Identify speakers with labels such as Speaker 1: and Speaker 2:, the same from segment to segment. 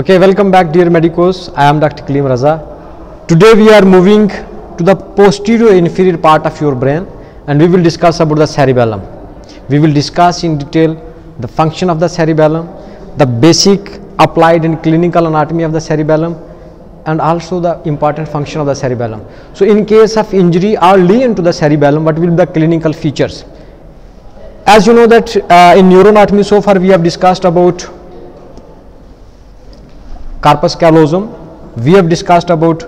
Speaker 1: Okay, welcome back dear medicos. I am Dr. Kaleem Raza. Today we are moving to the posterior inferior part of your brain and we will discuss about the cerebellum. We will discuss in detail the function of the cerebellum, the basic applied and clinical anatomy of the cerebellum and also the important function of the cerebellum. So in case of injury or lesion to the cerebellum, what will be the clinical features? As you know that uh, in neuroanatomy so far we have discussed about corpus callosum. We have discussed about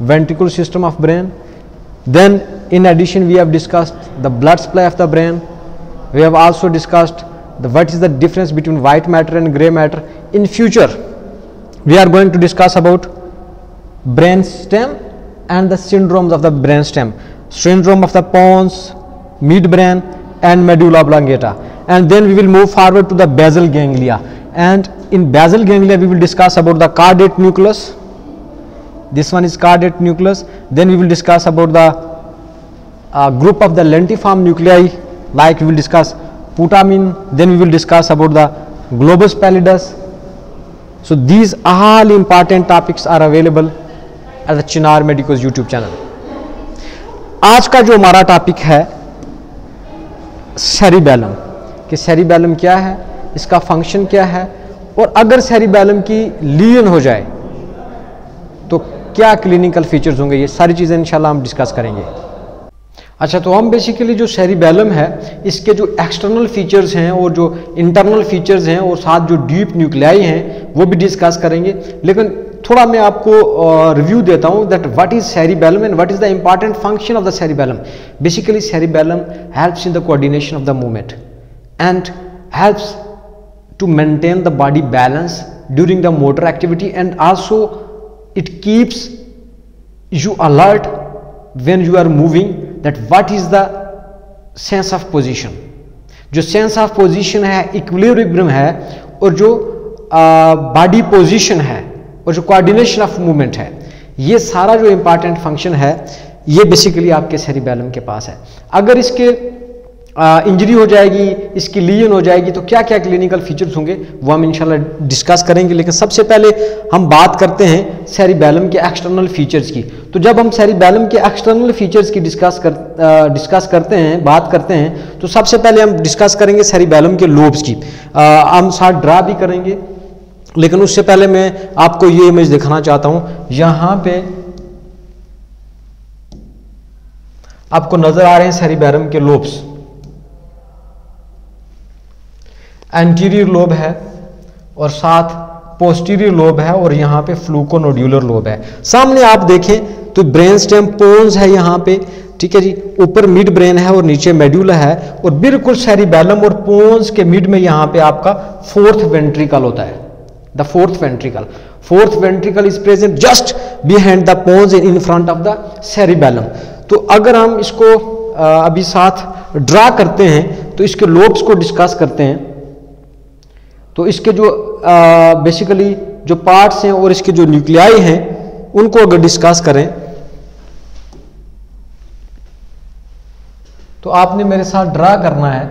Speaker 1: ventricular system of brain. Then in addition we have discussed the blood supply of the brain. We have also discussed the what is the difference between white matter and gray matter. In future we are going to discuss about brain stem and the syndromes of the brain stem. Syndrome of the pons midbrain and medulla oblongata. And then we will move forward to the basal ganglia. And in basal ganglia we will discuss about the caudate nucleus this one is caudate nucleus then we will discuss about the uh, group of the lentiform nuclei like we will discuss putamen then we will discuss about the globus pallidus so these all important topics are available at the chinar medicos youtube channel आज का जो हमारा topic है cerebellum कि cerebellum क्या है इसका function क्या है और अगर सेरिबेलम की लीन हो जाए तो क्या क्लिनिकल फीचर्स होंगे? ये सारी चीज़ें इंशाल्लाह हम डिस्कस करेंगे। अच्छा तो हम बेसिकली जो सेरिबेलम है, इसके जो एक्सटर्नल फीचर्स हैं और जो इंटरनल फीचर्स हैं और साथ जो डीप न्यूक्लियाई हैं, वो भी डिस्कस करेंगे। लेकिन थोड़ा मैं आपको रिव्यू देता हूँ that what is cerebellum and what is the important function of the cerebellum basically cerebellum helps in the coordination of the movement and helps to maintain the body balance during the motor activity and also it keeps you alert when you are moving that what is the sense of position जो sense of position है equilibrium है और जो body position है और जो coordination of movement है ये सारा जो इंपॉर्टेंट फ़ंक्शन है ये बेसिकली आपके सेरिबेलम के पास है अगर इसके इंजरी हो जाएगी इसकी लीजन हो जाएगी तो क्या क्या क्लिनिकल फीचर्स होंगे वो हम इंशाल्लाह डिस्कस करेंगे। लेकिन सबसे पहले हम बात करते हैं सेरिबेलम के एक्सटर्नल फीचर्स की। तो जब हम सेरिबेलम के एक्सटर्नल फीचर्स की डिस्कस कर डिस्कस करते हैं बात करते हैं तो सबसे पहले हम डिस्कस करेंगे सेरिबेलम के लोब्स की। आ, हम साथ ड्रा भी करेंगे लेकिन उससे पहले मैं आपको ये इमेज दिखाना चाहता हूँ। यहाँ पे आपको नज़र आ रहे हैं सेरिबेलम के लोब्स एंटीरियर लोब है और साथ पोस्टीरियर लोब है और यहाँ पे फ्लूकोनोड्यूलर लोब है। सामने आप देखें तो ब्रेन स्टेम पोन्स है यहाँ पे, ठीक है जी? ऊपर मिड ब्रेन है और नीचे मेड्यूला है और बिल्कुल सेरिबेलम और पोन्स के मिड में यहाँ पे आपका फोर्थ वेंट्रिकल होता है। The fourth ventricle fourth ventricle is present just behind the pons in front of the cerebellum तो अगर हम इसको अभी साथ ड्रा करते हैं तो इसके लोब्स को डिस्कस करते हैं। तो इसके जो बेसिकली जो पार्ट्स हैं और इसके जो न्यूक्लियाई हैं, उनको अगर डिस्कस करें तो आपने मेरे साथ ड्रा करना है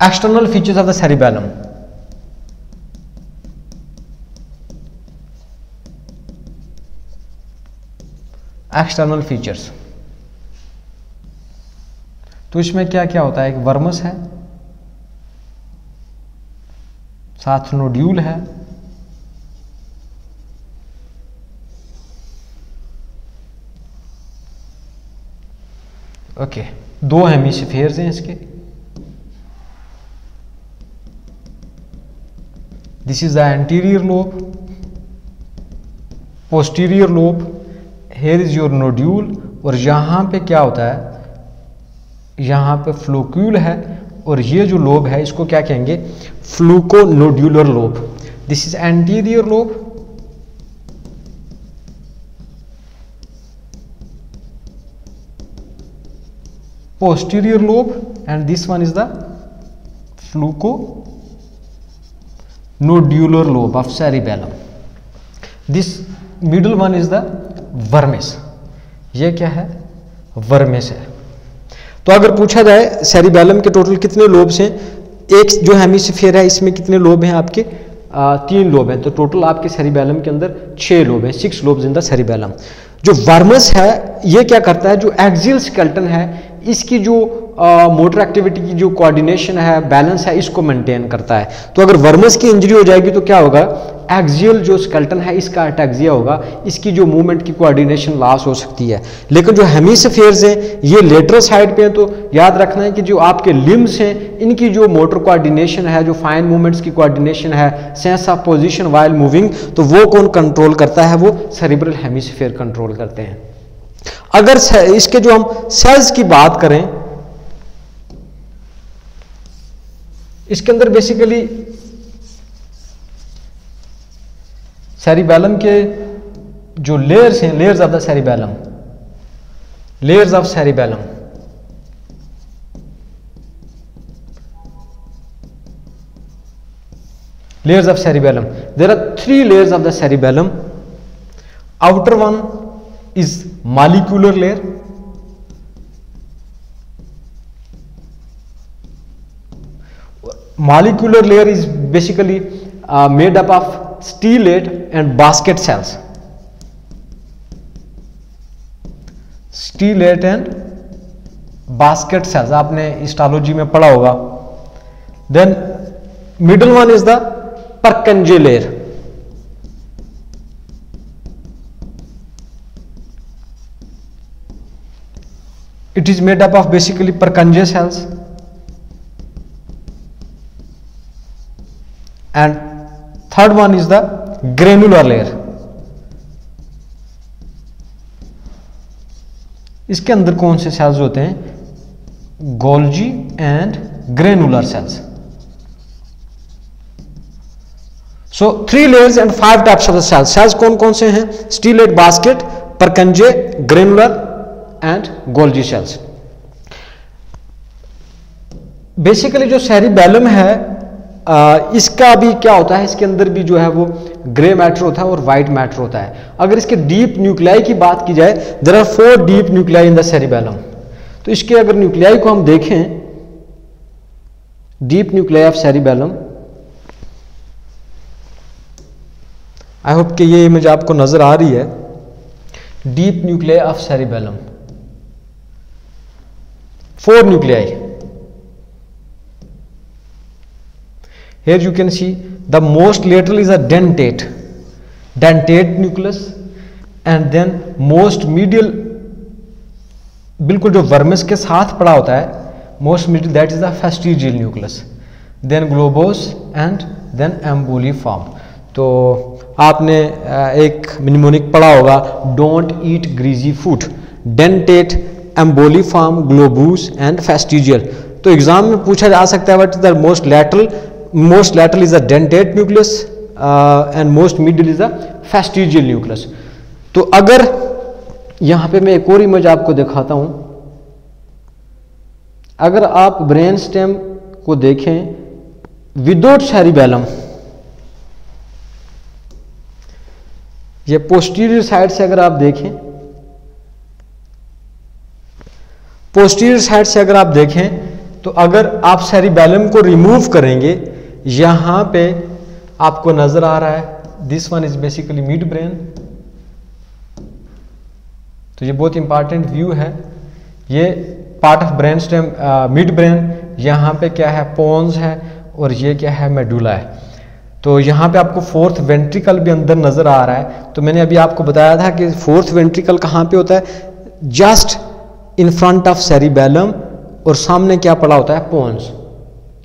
Speaker 1: external features of the cerebellum external features तो इसमें क्या क्या होता है? एक वर्मस है साथ नोड्यूल है। ओके दो हेमिस्फेयर्स हैं इसके। This is the anterior lobe posterior lobe here is your nodule और यहाँ पे क्या होता है? यहाँ पे फ्लोक्यूल है। और ये जो लोब है, इसको क्या कहेंगे? Flocculonodular lobe. This is anterior lobe posterior lobe and this one is the flocculonodular lobe of cerebellum this middle one is the vermis ये क्या है? वर्मेस है। तो अगर पूछा जाए सेरिबेलम के टोटल कितने लोब्स हैं? एक जो हेमिसफेयर है इसमें कितने लोब हैं आपके? आ, तीन लोब हैं। तो टोटल आपके सेरिबेलम के अंदर छः लोब हैं six lobes in the cerebellum जो वर्मस है ये क्या करता है? जो एक्सियल स्केल्टन है इसकी जो मोटर एक्टिविटी की जो कोऑर्डिनेशन है बैलेंस है, इसको मेंटेन करता है। तो अगर वर्मस की इंजरी हो जाएगी तो क्या होगा? एक्सियल जो स्केल्टन है, इसका अटैक्सिया होगा। इसकी जो मूवमेंट की कोऑर्डिनेशन लॉस हो सकती है। लेकिन जो हेमिसफेयर्स हैं, ये लेटरल साइड पे हैं तो याद रखना है कि जो आपके लिम्स हैं, इनकी जो मोटर कोऑर्डिनेशन है, जो फाइन मूवमेंट्स की कोऑर्डिनेशन है sense of position while moving तो वो कौन कंट्रोल करता है? वो सेरिब्रल हेमिसफेयर कंट्रोल करते हैं। अगर इसके जो हम सेल्स की बात करें इसके अंदर बेसिकली सैरीबैलम के जो लेयर्स हैं layers of the cerebellum layers of cerebellum layers of cerebellum there are three layers of the cerebellum outer one is molecular layer molecular layer is basically uh, made up of stellate and basket cells stellate and basket cells आपने histology में पढ़ा होगा then middle one is the Purkinje layer it is made up of basically Purkinje cells and third one is the granular layer. इसके अंदर कौन से cells होते हैं? Golgi and granular cells so three layers and five types of the cells cells कौन कौन से हैं? Stellate basket Purkinje granular and Golgi cells basically जो सेरिबेलम है आ, इसका भी क्या होता है? इसके अंदर भी जो है वो ग्रे मैटर होता है और वाइट मैटर होता है। अगर इसके डीप न्यूक्लियाई की बात की जाए there are four deep nuclei in the cerebellum तो इसके अगर न्यूक्लियाई को हम देखें deep nuclei of cerebellum I hope कि ये इमेज आपको नज़र आ रही है। Deep nuclei of cerebellum four nuclei here you can see the most lateral is a dentate. Dentate nucleus and then most medial, बिल्कुल जो वर्मिस के साथ पड़ा होता है most middle that is the fastigial nucleus then globose and then emboliform तो आपने एक मिनिमोनिक पढ़ा होगा don't eat greasy food dentate emboliform globose and fastigial तो एग्ज़ाम में पूछा जा सकता है what is the most lateral most lateral is a dentate nucleus uh, and most middle is a fastigial nucleus. तो अगर यहाँ पे मैं एक और इमेज आपको दिखाता हूँ। अगर आप ब्रेन स्टेम को देखें विदाउट सेरिबेलम ये पोस्टीरियर साइड से अगर आप देखें पोस्टीरियर साइड से अगर आप देखें तो अगर आप सेरिबेलम को रिमूव करेंगे यहाँ पे आपको नज़र आ रहा है this one is basically midbrain तो ये बहुत इंपॉर्टेंट व्यू है। ये part of brain stem mid brain यहाँ पे क्या है पोन्स है और ये क्या है मेडुला है। तो यहाँ पे आपको फोर्थ वेंट्रिकल भी अंदर नज़र आ रहा है। तो मैंने अभी आपको बताया था कि फोर्थ वेंट्रिकल कहाँ पे होता है? Just in front of cerebellum और सामने क्या पड़ा होता है पोन्स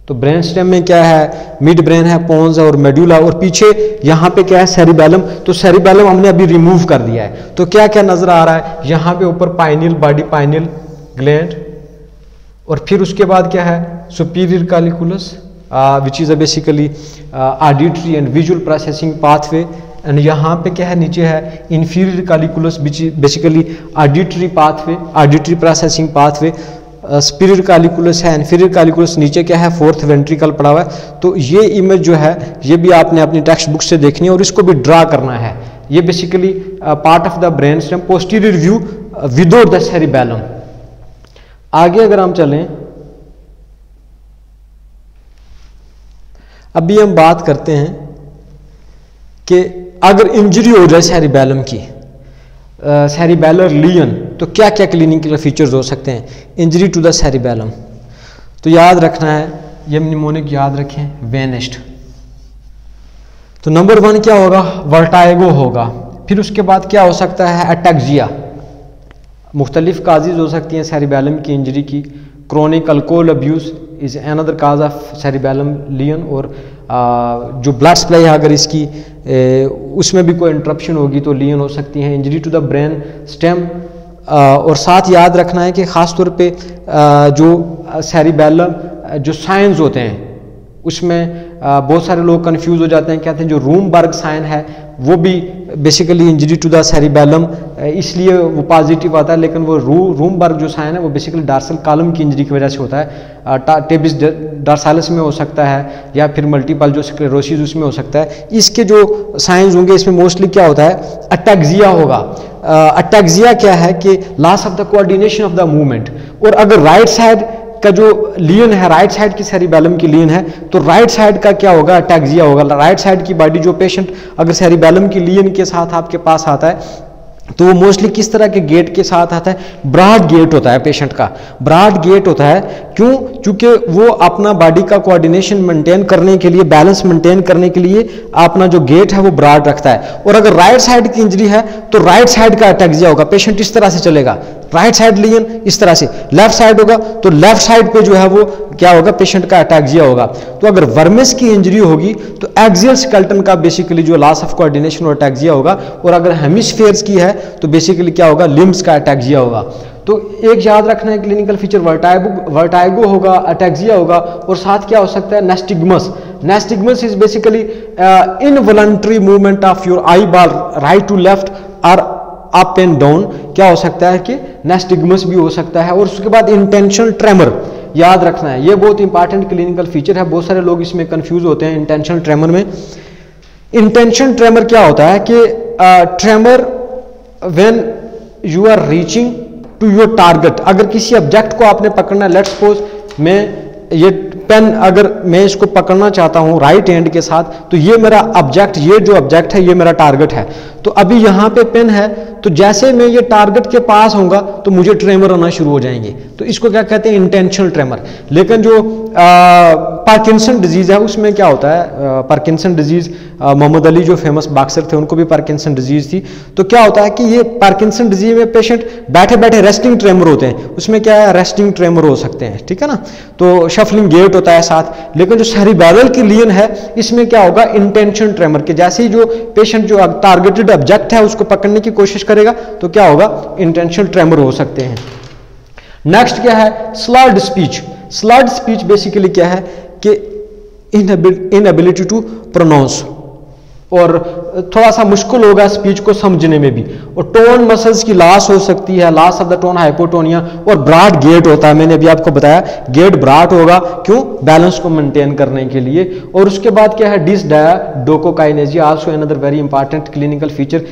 Speaker 1: तो ब्रेन स्टेम में क्या है? मिड ब्रेन है पोन्स और मेड्यूला और पीछे यहाँ पे क्या है? सेरिबेलम तो सेरिबेलम हमने अभी रिमूव कर दिया है। तो क्या क्या नज़र आ रहा है? यहाँ पे ऊपर पाइनिल बॉडी पाइनिल ग्लैंड और फिर उसके बाद क्या है? Superior colliculus which is a basically auditory and visual processing pathway and यहाँ पे क्या है? नीचे है inferior colliculus basically auditory pathway auditory processing pathway superior colliculus है इन्फीरियर कालिकुलस नीचे क्या है फोर्थ वेंट्रिकल पड़ा हुआ है। तो ये इमेज जो है, ये भी आपने अपनी टेक्स्ट बुक से देखनी है और इसको भी ड्रा करना है। ये basically part of the brain stem posterior view without the cerebellum आगे अगर हम चलें, अभी हम बात करते हैं कि अगर इंजरी हो जाए सैरिबैलम की सैरिबैलर लियन तो क्या क्या क्लिनिकल फीचर्स हो सकते हैं? इंजरी टू द सैरिबैलम तो याद रखना है, ये निमोनिक याद रखें वेनेस्ट तो नंबर वन क्या होगा? वर्टाइगो होगा. फिर उसके बाद क्या हो सकता है? अटैक्जिया मुख्तलिफ़ काजेज हो सकती हैं सैरिबैलम की इंजरी की. Chronic alcohol abuse is another cause of cerebellum lesion और जो ब्लड सप्लाई है अगर इसकी उसमें भी कोई इंटरप्शन होगी तो लियन हो सकती है injury to the brain stem और साथ याद रखना है कि ख़ास तौर पे जो सेरिबेलम जो साइंस होते हैं, उसमें बहुत सारे लोग कंफ्यूज हो जाते हैं, कहते हैं जो रूम बर्ग साइन है वो भी basically injury to the cerebellum इसलिए वो पॉजिटिव आता है, लेकिन वो रू रूम बर्ग जो साइन है, वो बेसिकली डार्सल कॉलम की इंजरी की वजह से होता है। टेबिस डार्सालस में हो सकता है, या फिर मल्टीपल जो स्क्लेरोसिस उसमें हो सकता है। इसके जो साइंस होंगे, इसमें मोस्टली क्या होता है? अटैक्जिया होगा। अटैक्जिया क्या है कि loss of the coordination of the movement और अगर राइट साइड का जो लियन है राइट साइड की सेरिबेलम की लियन है तो राइट साइड का क्या होगा? अटैक्जिया होगा। राइट साइड की बॉडी जो पेशेंट अगर सेरिबेलम की लियन के साथ आपके पास आता है तो वो मोस्टली किस तरह के गेट के साथ आता है? ब्रॉड गेट होता है पेशेंट का। ब्रॉड गेट होता है क्यों? क्योंकि वो अपना बॉडी का कोऑर्डिनेशन मेंटेन करने के लिए बैलेंस मेंटेन करने के लिए अपना जो गेट है वो ब्रॉड रखता है। और अगर राइट साइड की इंजरी है तो राइट साइड का अटैक अटैक्जिया होगा। पेशेंट इस तरह से चलेगा। राइट साइड लियन इस तरह से। लेफ़्ट साइड होगा तो लेफ़्ट साइड पे जो है वो क्या होगा? पेशेंट का अटैक्जिया होगा। तो अगर वर्मिस की इंजरी होगी तो एक्सियल स्केल्टन का बेसिकली जो लॉस ऑफ़ कोऑर्डिनेशन और अटैक्जिया होगा, और अगर हेमिस्फेयर्स की है तो बेसिकली क्या होगा? लिम्स का अटैक्जिया होगा। तो एक याद रखना है क्लिनिकल फीचर वर्टाइगो वर्टाइगो होगा अटैक्जिया होगा, और साथ क्या हो सकता है? Nystagmus nystagmus is basically involuntary movement of your eyeball right to left और अप एंड डाउन क्या हो सकता है कि नेस्टिग्मस भी हो सकता है, और उसके बाद इंटेंशनल ट्रेमर याद रखना है। ये बहुत इंपॉर्टेंट क्लिनिकल फीचर है। बहुत सारे लोग इसमें कंफ्यूज होते हैं इंटेंशनल ट्रेमर में। इंटेंशन ट्रेमर क्या होता है कि tremor when you are reaching to your target अगर किसी ऑब्जेक्ट को आपने पकड़ना लेट्स सपोज़ मैं ये पेन अगर मैं इसको पकड़ना चाहता हूँ राइट हैंड के साथ तो ये मेरा ऑब्जेक्ट ये जो ऑब्जेक्ट है, ये मेरा टारगेट है। तो अभी यहाँ पे पेन है तो जैसे मैं ये टारगेट के पास होऊँगा तो मुझे ट्रेमर आना शुरू हो जाएँगे। तो इसको क्या कहते हैं? इंटेंशनल ट्रेमर लेकिन जो पार्किंसन डिज़ीज़ है, उसमें क्या होता है? पार्किंसन डिज़ीज़ मोहम्मद अली जो फ़ेमस बॉक्सर थे, उनको भी पार्किंसन डिज़ीज़ थी। तो क्या होता है कि ये पार्किंसन डिज़ीज़ में पेशेंट बैठे बैठे रेस्टिंग ट्रेमर होते हैं। उसमें क्या है? रेस्टिंग ट्रेमर हो सकते हैं, ठीक है ना? तो शफलिंग गेट होता है साथ। लेकिन जो सेरिबेरल की लियन है, इसमें क्या होगा? इंटेंशन ट्रेमर के। जैसे ही जो पेशेंट जो टारगेटेड ऑब्जेक्ट है, उसको पकड़ने की कोशिश करेगा तो क्या होगा? इंटेंशनल ट्रेमर हो सकते हैं। नेक्स्ट क्या है? Slurred speech slurred speech basically क्या है? कि इनएबिलिटी टू प्रोनाउंस और थोड़ा सा मुश्किल होगा स्पीच को समझने में भी। और टोन मसल्स की लॉस हो सकती है loss of the tone hypotonia और ब्राड गेट होता है। मैंने अभी आपको बताया गेट ब्राड होगा। क्यों? बैलेंस को मेंटेन करने के लिए। और उसके बाद क्या है? Dysdiadochokinesia also another very important clinical feature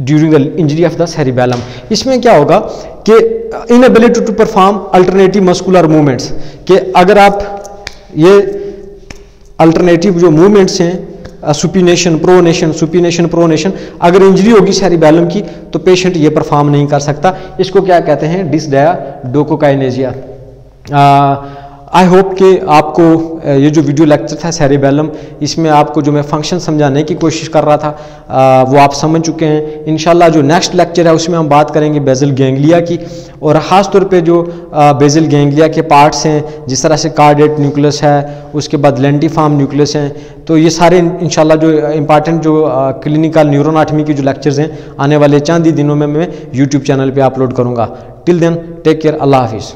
Speaker 1: during the injury of the cerebellum इसमें क्या होगा कि inability to perform alternative muscular movements कि अगर आप ये अल्टरनेटिव जो मूवमेंट्स हैं सुपीनेशन प्रोनेशन सुपीनेशन प्रोनेशन अगर इंजरी होगी सैरिबैलम की तो पेशेंट ये परफॉर्म नहीं कर सकता। इसको क्या कहते हैं? डिसडाया डोकोकाइनेजिया आई होप कि आपको ये जो वीडियो लेक्चर था सेरिबेलम इसमें आपको जो मैं फ़ंक्शन समझाने की कोशिश कर रहा था वो आप समझ चुके हैं। इन जो नेक्स्ट लेक्चर है, उसमें हम बात करेंगे बेजल गैंगलिया की। और ख़ास तौर पे जो बेजल गैंगलिया के पार्ट्स हैं, जिस तरह से कार्डेट न्यूक्लियस है, उसके बाद लेंटीफार्म न्यूक्लियस हैं। तो ये सारे इन जो इंपॉर्टेंट जो क्लिनिकल न्यूरोनाटमी की जो लेक्चर्स हैं, आने वाले चंद ही दिनों में मैं यूट्यूब चैनल पर अपलोड करूँगा। टिल देन टेक केयर अल्लाह हाफिज़